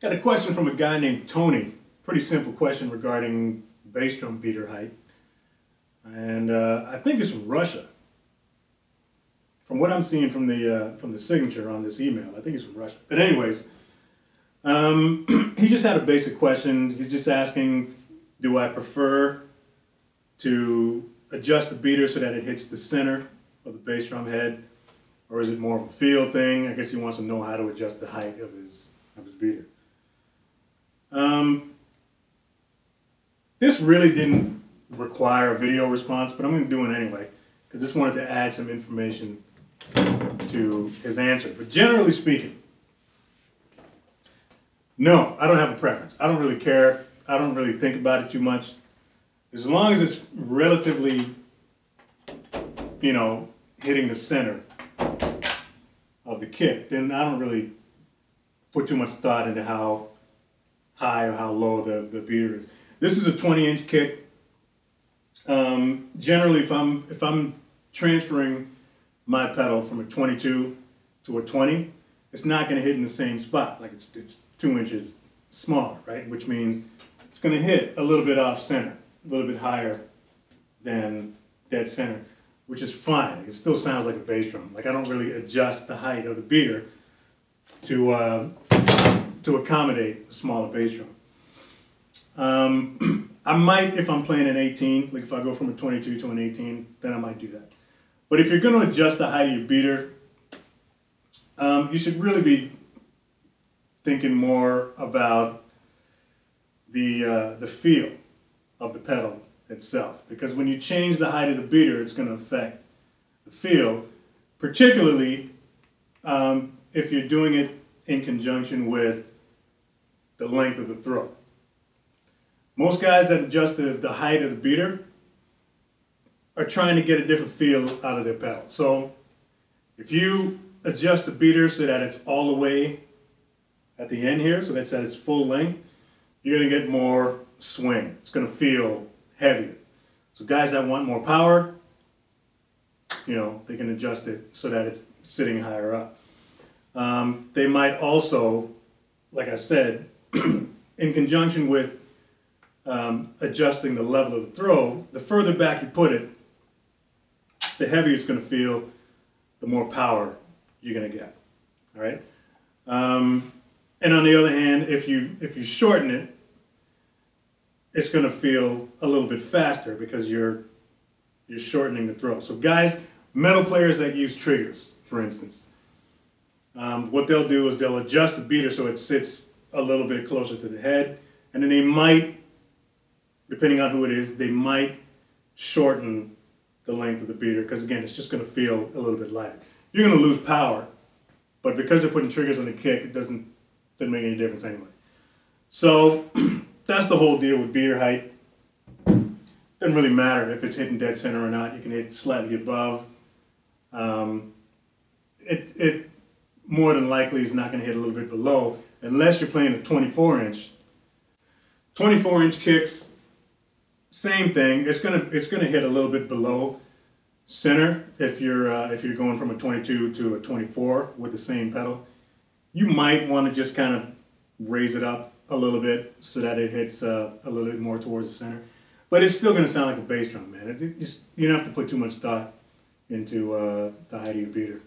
Got a question from a guy named Tony. Pretty simple question regarding bass drum beater height. And uh, I think it's from Russia. From what I'm seeing from the uh, from the signature on this email, I think it's from Russia. But anyways, um, he just had a basic question. He's just asking, do I prefer to adjust the beater so that it hits the center of the bass drum head, or is it more of a feel thing? I guess he wants to know how to adjust the height of his of his beater. Um, this really didn't require a video response, but I'm going to do it anyway because I just wanted to add some information to his answer. But generally speaking, no, I don't have a preference. I don't really care. I don't really think about it too much. As long as it's relatively, you know, hitting the center of the kick, then I don't really put too much thought into how high or how low the, the beater is. This is a 20 inch kick. Um, generally, if I'm if I'm transferring my pedal from a 22 to a 20, it's not going to hit in the same spot. Like it's it's two inches smaller, right? Which means it's going to hit a little bit off center, a little bit higher than dead center, which is fine. It still sounds like a bass drum. Like I don't really adjust the height of the beater to uh, to accommodate a smaller bass drum. Um, I might, if I'm playing an 18, like if I go from a 22 to an 18, then I might do that. But if you're going to adjust the height of your beater, um, you should really be thinking more about the uh, the feel of the pedal itself. Because when you change the height of the beater, it's going to affect the feel, particularly um, if you're doing it in conjunction with the length of the throat. Most guys that adjust the, the height of the beater are trying to get a different feel out of their pedal. So if you adjust the beater so that it's all the way at the end here, so that's at its full length, you're gonna get more swing. It's gonna feel heavier. So guys that want more power, you know, they can adjust it so that it's sitting higher up. Um, they might also, like I said, in conjunction with um, adjusting the level of the throw, the further back you put it, the heavier it's going to feel, the more power you're going to get. All right. Um, and on the other hand, if you if you shorten it, it's going to feel a little bit faster because you're you're shortening the throw. So guys, metal players that use triggers, for instance, um, what they'll do is they'll adjust the beater so it sits a little bit closer to the head, and then they might, depending on who it is, they might shorten the length of the beater because again, it's just going to feel a little bit lighter. You're going to lose power, but because they're putting triggers on the kick, it doesn't doesn't make any difference anyway. So that's the whole deal with beater height. Doesn't really matter if it's hitting dead center or not. You can hit slightly above. Um, it it more than likely is not going to hit a little bit below unless you're playing a 24 inch. 24 inch kicks, same thing. It's gonna it's gonna hit a little bit below center if you're uh, if you're going from a 22 to a 24 with the same pedal. You might want to just kind of raise it up a little bit so that it hits uh, a little bit more towards the center. But it's still going to sound like a bass drum, man. It, just, you don't have to put too much thought into uh, the height of your beater.